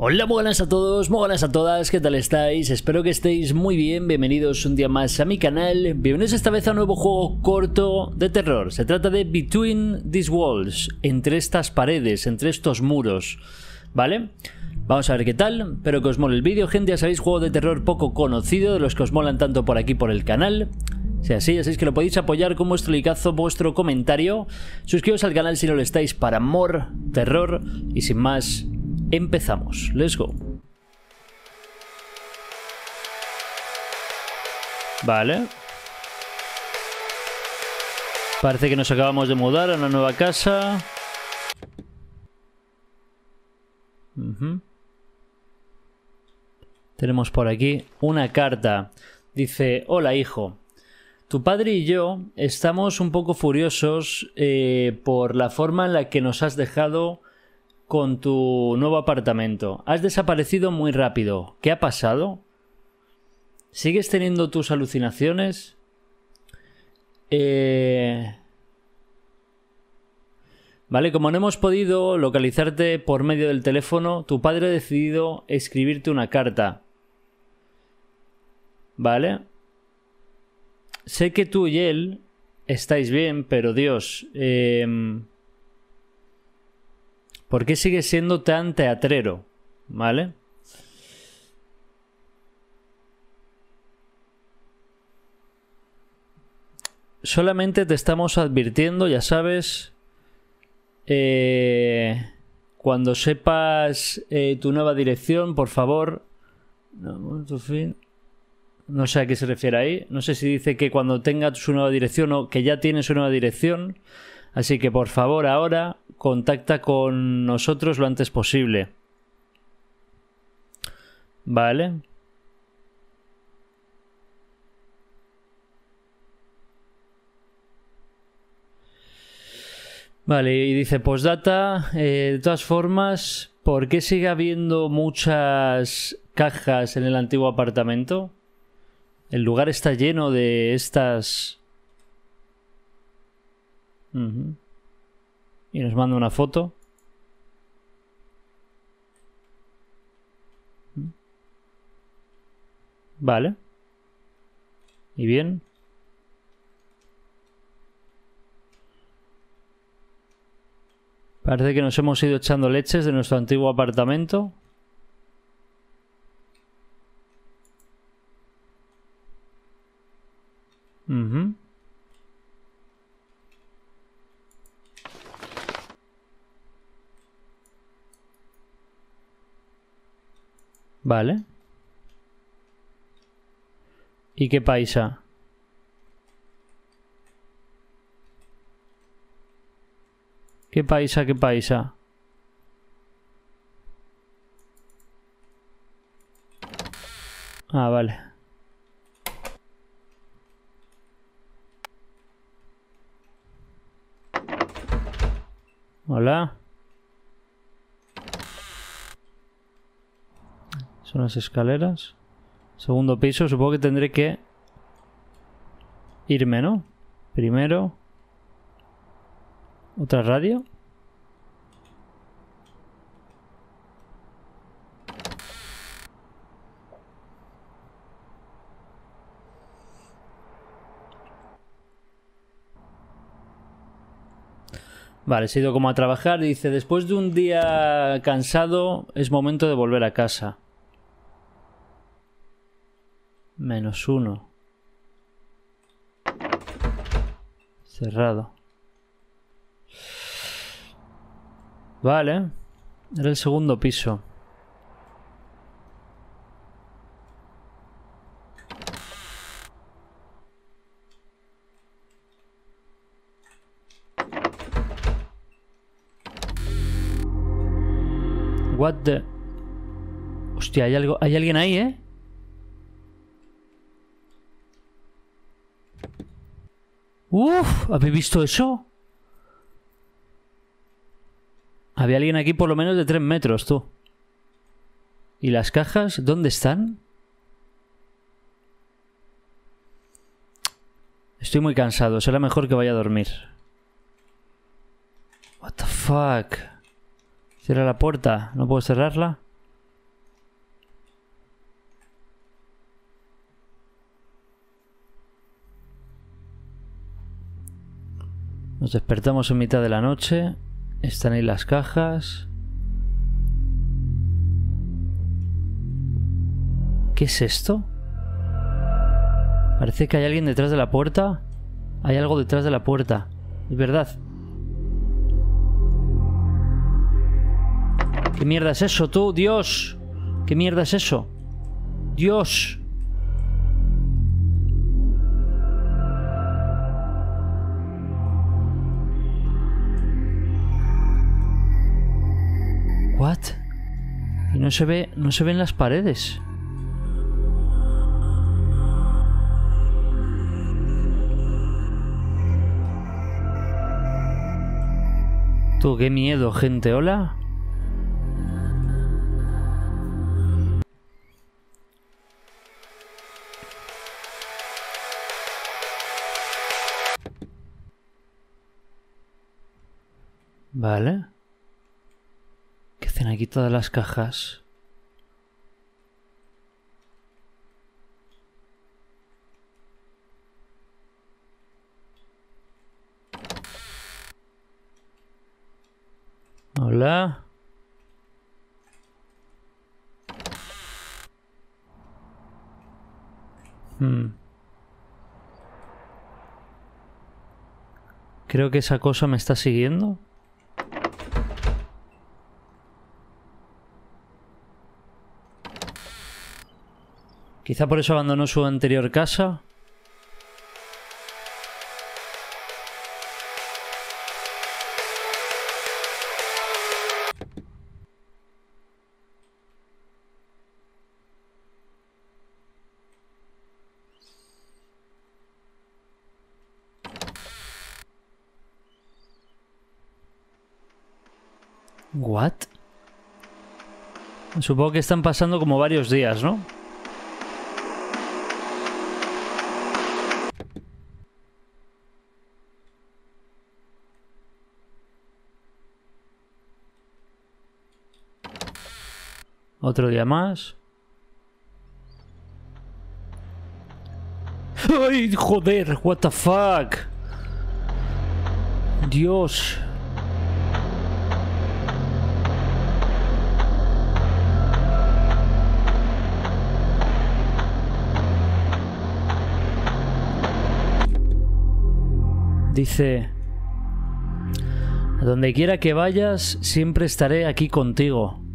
Hola, muy buenas a todos, muy buenas a todas, ¿qué tal estáis? Espero que estéis muy bien, bienvenidos un día más a mi canal, bienvenidos esta vez a un nuevo juego corto de terror. Se trata de Between These Walls, entre estas paredes, entre estos muros, ¿vale? Vamos a ver qué tal, espero que os mole el vídeo, gente, ya sabéis, juego de terror poco conocido, de los que os molan tanto por aquí por el canal. Si así, ya sabéis que lo podéis apoyar con vuestro likeazo, vuestro comentario. Suscribiros al canal si no lo estáis para more, terror y sin más, empezamos. Let's go. Vale. Parece que nos acabamos de mudar a una nueva casa. Tenemos por aquí una carta. Dice, hola hijo. Tu padre y yo estamos un poco furiosos eh, por la forma en la que nos has dejado con tu nuevo apartamento. Has desaparecido muy rápido. ¿Qué ha pasado? ¿Sigues teniendo tus alucinaciones? Eh... Vale, como no hemos podido localizarte por medio del teléfono, tu padre ha decidido escribirte una carta. Vale. Sé que tú y él estáis bien, pero Dios, eh, ¿por qué sigues siendo tan teatrero? ¿Vale? Solamente te estamos advirtiendo, ya sabes, eh, cuando sepas eh, tu nueva dirección, por favor. No sé a qué se refiere ahí. No sé si dice que cuando tenga su nueva dirección o que ya tiene su nueva dirección. Así que por favor ahora contacta con nosotros lo antes posible. Vale. Vale, y dice postdata, eh, de todas formas, ¿por qué sigue habiendo muchas cajas en el antiguo apartamento? El lugar está lleno de estas... Ujú. Y nos manda una foto. Vale. ¿Y bien? Parece que nos hemos ido echando leches de nuestro antiguo apartamento. Vale. ¿Y qué paisa? ¿Qué paisa, qué paisa? Ah, vale. Hola. Son las escaleras. Segundo piso, supongo que tendré que irme, ¿no? Primero. Otra radio. Vale, se ha ido como a trabajar. Dice, después de un día cansado, es momento de volver a casa. Menos uno. Cerrado. Vale. Era el segundo piso. What the... Hostia, hay algo... Hay alguien ahí, ¿eh? Uf, ¿habéis visto eso? Había alguien aquí por lo menos de 3 metros, tú. ¿Y las cajas? ¿Dónde están? Estoy muy cansado. Será mejor que vaya a dormir. What the fuck? Cierra la puerta. ¿No puedo cerrarla? Nos despertamos en mitad de la noche. Están ahí las cajas. ¿Qué es esto? Parece que hay alguien detrás de la puerta. Hay algo detrás de la puerta. Es verdad. ¿Qué mierda es eso, tú? Dios. ¿Qué mierda es eso? Dios. What? Y no se ve, no se ven las paredes. Tú, qué miedo, gente, hola. Vale. ¿Qué hacen aquí todas las cajas? Hola. Hmm. Creo que esa cosa me está siguiendo. Quizá por eso abandonó su anterior casa. What? Supongo que están pasando como varios días, ¿no? Otro día más. ¡Ay, joder! ¿What the fuck? Dios. Dice, donde quiera que vayas, siempre estaré aquí contigo.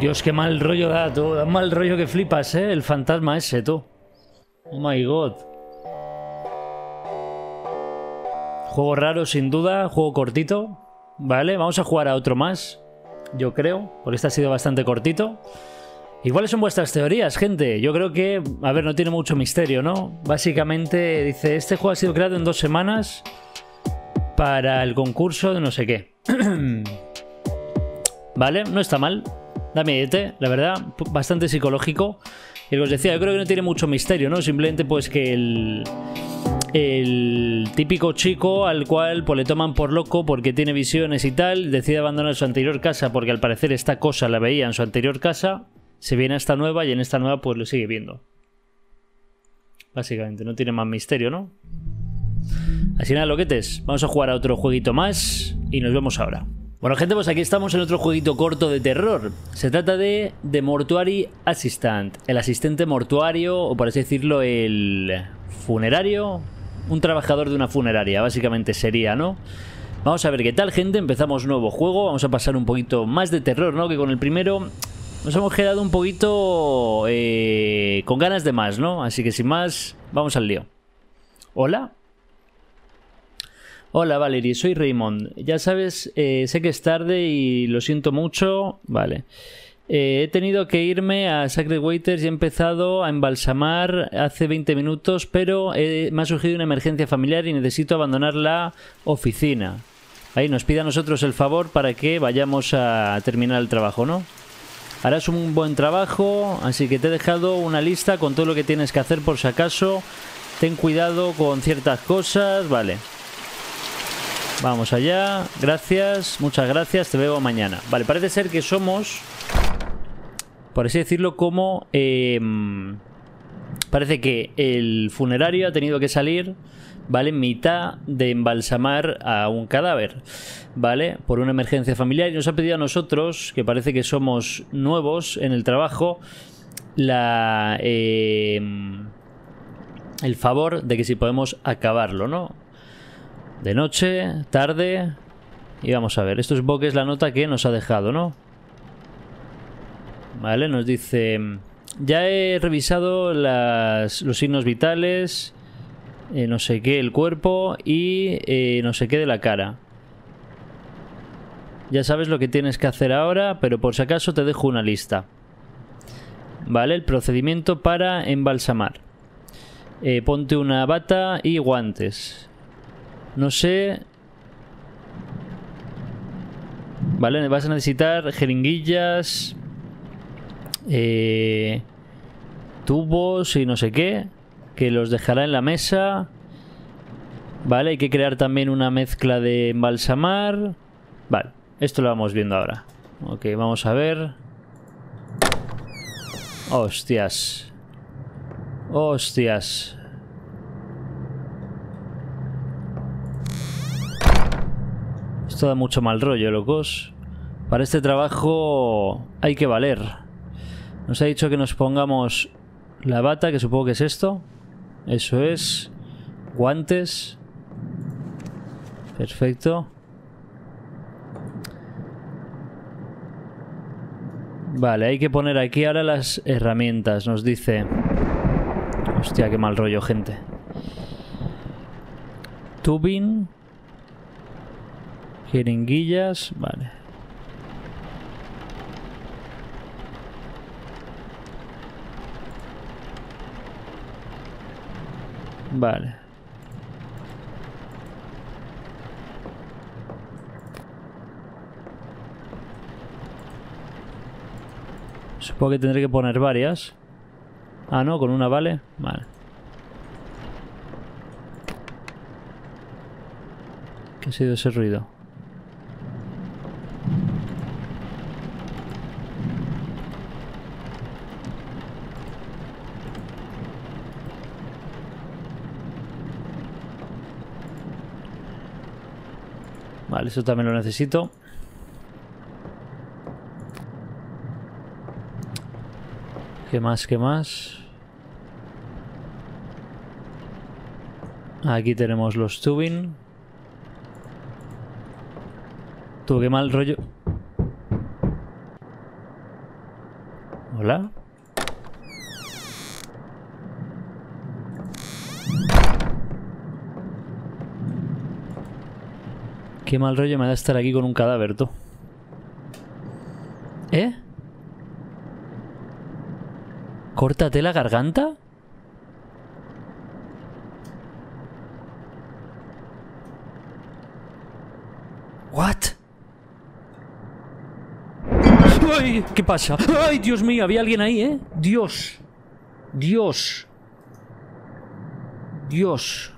Dios, qué mal rollo da, tú. Da mal rollo que flipas, ¿eh? El fantasma ese, tú. Oh my god. Juego raro, sin duda. Juego cortito. Vale, vamos a jugar a otro más. Yo creo, porque este ha sido bastante cortito. ¿Y cuáles son vuestras teorías, gente? Yo creo que, a ver, no tiene mucho misterio, ¿no? Básicamente dice, este juego ha sido creado en dos semanas para el concurso de no sé qué. vale, no está mal. Da miedete, la verdad, bastante psicológico. Y os decía, yo creo que no tiene mucho misterio, ¿no? Simplemente pues que el, el típico chico al cual pues, le toman por loco porque tiene visiones y tal, decide abandonar su anterior casa porque al parecer esta cosa la veía en su anterior casa, se viene a esta nueva y en esta nueva pues lo sigue viendo. Básicamente, no tiene más misterio, ¿no? Así nada, loquetes, vamos a jugar a otro jueguito más y nos vemos ahora. Bueno gente, pues aquí estamos en otro jueguito corto de terror. Se trata de The Mortuary Assistant, el asistente mortuario, o por así decirlo, el funerario. Un trabajador de una funeraria, básicamente sería, ¿no? Vamos a ver qué tal, gente. Empezamos nuevo juego. Vamos a pasar un poquito más de terror, ¿no? Que con el primero nos hemos quedado un poquito eh, con ganas de más, ¿no? Así que sin más, vamos al lío. ¿Hola? Hola Valerie, soy Raymond. Ya sabes, eh, sé que es tarde y lo siento mucho. Vale. Eh, he tenido que irme a Sacred Waiters y he empezado a embalsamar hace 20 minutos, pero eh, me ha surgido una emergencia familiar y necesito abandonar la oficina. Ahí nos pide a nosotros el favor para que vayamos a terminar el trabajo, ¿no? Harás un buen trabajo, así que te he dejado una lista con todo lo que tienes que hacer por si acaso. Ten cuidado con ciertas cosas, vale. Vamos allá, gracias, muchas gracias, te veo mañana. Vale, parece ser que somos por así decirlo, como... Em, parece que el funerario ha tenido que salir, ¿vale? Mitad de embalsamar a un cadáver, ¿vale? Por una emergencia familiar y nos ha pedido a nosotros, que parece que somos nuevos en el trabajo, la... Em, el favor de que si podemos acabarlo, ¿no? De noche, tarde... Y vamos a ver, esto es que es la nota que nos ha dejado, ¿no? Vale, nos dice... Ya he revisado los signos vitales, eh, no sé qué, el cuerpo y eh, no sé qué de la cara. Ya sabes lo que tienes que hacer ahora, pero por si acaso te dejo una lista. Vale, el procedimiento para embalsamar. Eh, ponte una bata y guantes. No sé... Vale, vas a necesitar jeringuillas, eh, tubos y no sé qué, que los dejará en la mesa. Vale, hay que crear también una mezcla de embalsamar. Vale, esto lo vamos viendo ahora. Ok, vamos a ver. Hostias. Hostias. Esto da mucho mal rollo, locos. Para este trabajo hay que valer. Nos ha dicho que nos pongamos la bata, que supongo que es esto. Eso es. Guantes. Perfecto. Vale, hay que poner aquí ahora las herramientas. Nos dice... Hostia, qué mal rollo, gente. Tubing. Jeringuillas. Vale. Vale. Supongo que tendré que poner varias. Ah, no, con una vale. Vale. ¿Qué ha sido ese ruido? Eso también lo necesito. ¿Qué más? ¿Qué más? Aquí tenemos los tubing. Tuve mal rollo. Hola. Qué mal rollo me da estar aquí con un cadáver, tú. ¿Eh? ¿Córtate la garganta? ¿What? ¡Ay! ¿Qué pasa? ¡Ay, Dios mío! Había alguien ahí, ¿eh? Dios. Dios. Dios.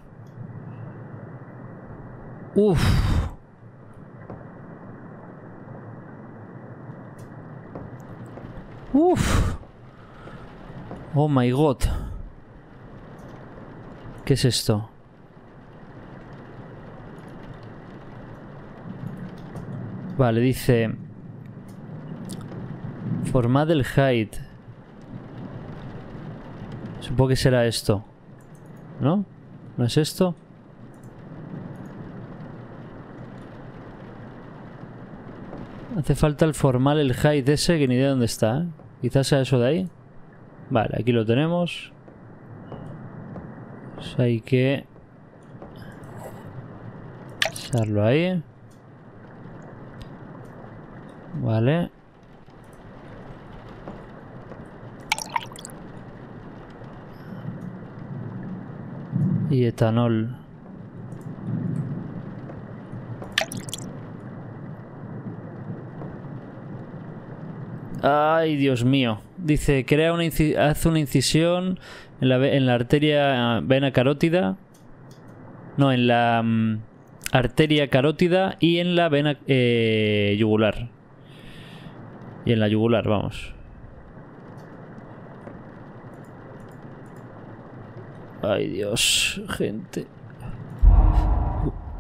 Uf. Uf. Oh my god. ¿Qué es esto? Vale, dice... Formad el height. Supongo que será esto. ¿No? ¿No es esto? Hace falta el formal, el height ese, que ni idea dónde está. ¿eh? Quizás sea eso de ahí. Vale, aquí lo tenemos. Pues hay que... Echarlo ahí. Vale. Y etanol. Ay, Dios mío. Dice, crea una hace una incisión en la, en la arteria vena carótida. No, en la mm, arteria carótida y en la vena eh, yugular. Y en la yugular, vamos. Ay, Dios, gente.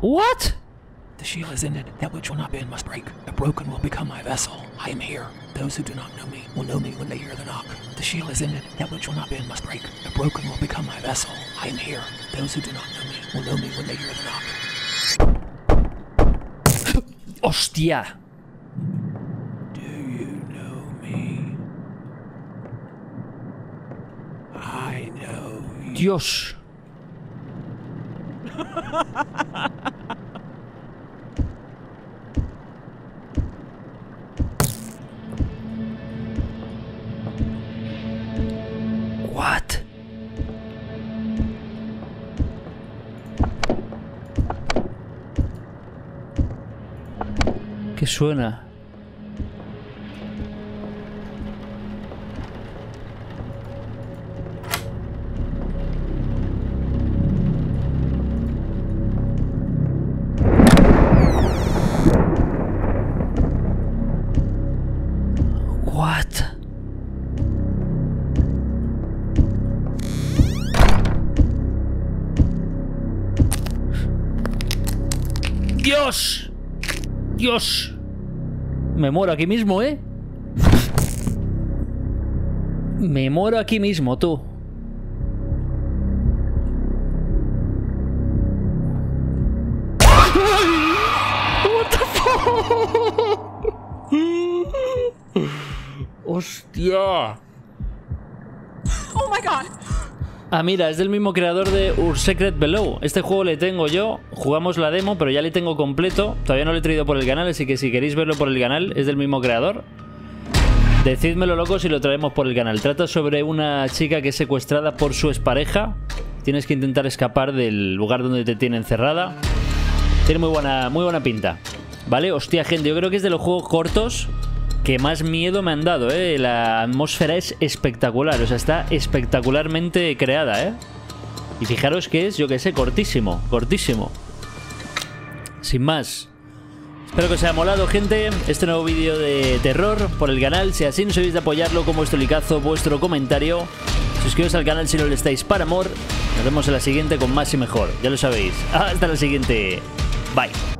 What? The shield is ended. That which will not bend must break. The broken will become my vessel. I am here. Those who do not know me will know me when they hear the knock. The shield is ended. That which will not bend must break. The broken will become my vessel. I am here. Those who do not know me will know me when they hear the knock. ¡Hostia! Do you know me? I know you. Dios. ¿Qué suena? What? Dios. Dios. Me muero aquí mismo, ¿eh? Me muero aquí mismo, tú. ¡Hostia! Oh my god! Ah, mira, es del mismo creador de Ur Secret Below. Este juego le tengo yo, jugamos la demo, pero ya le tengo completo. Todavía no lo he traído por el canal, así que si queréis verlo por el canal, es del mismo creador. Decídmelo loco si lo traemos por el canal. Trata sobre una chica que es secuestrada por su expareja. Tienes que intentar escapar del lugar donde te tiene encerrada. Tiene muy buena, muy buena pinta. ¿Vale? Hostia, gente, yo creo que es de los juegos cortos que más miedo me han dado, ¿eh? La atmósfera es espectacular, o sea, está espectacularmente creada, ¿eh? Y fijaros que es, yo que sé, cortísimo, cortísimo. Sin más. Espero que os haya molado, gente, este nuevo vídeo de terror por el canal. Si así no sabéis de apoyarlo con vuestro licazo, vuestro comentario. Suscribiros al canal si no lo estáis para amor. Nos vemos en la siguiente con más y mejor, ya lo sabéis. Hasta la siguiente. Bye.